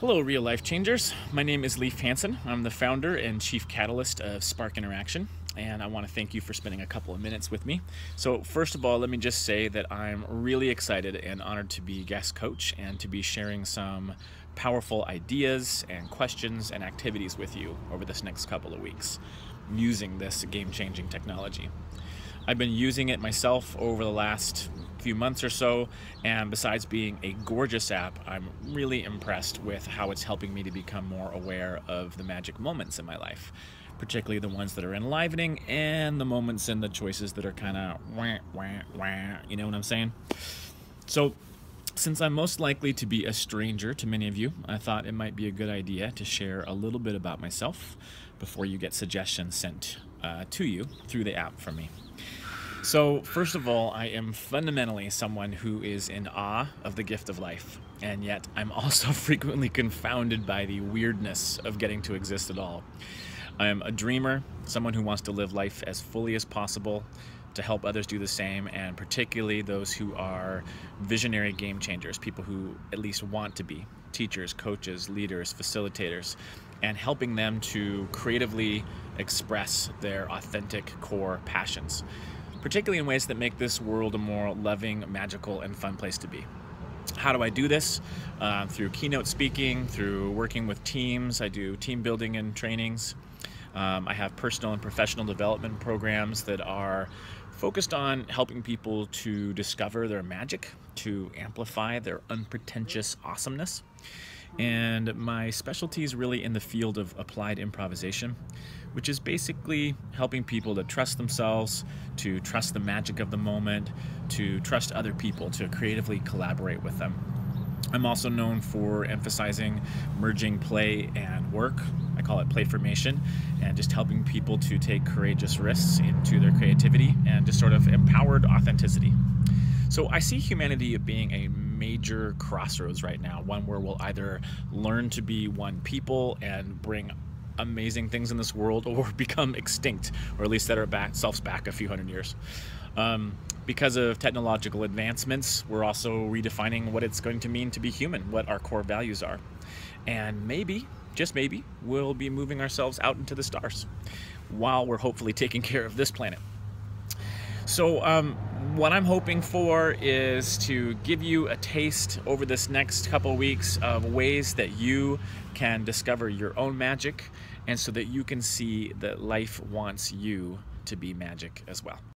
Hello, real life changers. My name is Leif Hansen. I'm the founder and chief catalyst of Spark Interaction, and I want to thank you for spending a couple of minutes with me. So, first of all, let me just say that I'm really excited and honored to be guest coach and to be sharing some powerful ideas and questions and activities with you over this next couple of weeks using this game changing technology. I've been using it myself over the last few months or so, and besides being a gorgeous app, I'm really impressed with how it's helping me to become more aware of the magic moments in my life, particularly the ones that are enlivening and the moments and the choices that are kind of wah, wah, wah, you know what I'm saying? So, since I'm most likely to be a stranger to many of you, I thought it might be a good idea to share a little bit about myself before you get suggestions sent uh, to you through the app from me. So, first of all, I am fundamentally someone who is in awe of the gift of life, and yet I'm also frequently confounded by the weirdness of getting to exist at all. I am a dreamer, someone who wants to live life as fully as possible to help others do the same, and particularly those who are visionary game changers, people who at least want to be teachers, coaches, leaders, facilitators, and helping them to creatively express their authentic core passions particularly in ways that make this world a more loving, magical, and fun place to be. How do I do this? Uh, through keynote speaking, through working with teams. I do team building and trainings. Um, I have personal and professional development programs that are focused on helping people to discover their magic, to amplify their unpretentious awesomeness. And my specialty is really in the field of applied improvisation, which is basically helping people to trust themselves, to trust the magic of the moment, to trust other people, to creatively collaborate with them. I'm also known for emphasizing merging play and work. I call it play formation, and just helping people to take courageous risks into their creativity and just sort of empowered authenticity. So I see humanity being a major crossroads right now, one where we'll either learn to be one people and bring amazing things in this world or become extinct, or at least set our back, selves back a few hundred years. Um, because of technological advancements, we're also redefining what it's going to mean to be human, what our core values are. And maybe, just maybe, we'll be moving ourselves out into the stars while we're hopefully taking care of this planet. So, um, what I'm hoping for is to give you a taste over this next couple weeks of ways that you can discover your own magic and so that you can see that life wants you to be magic as well.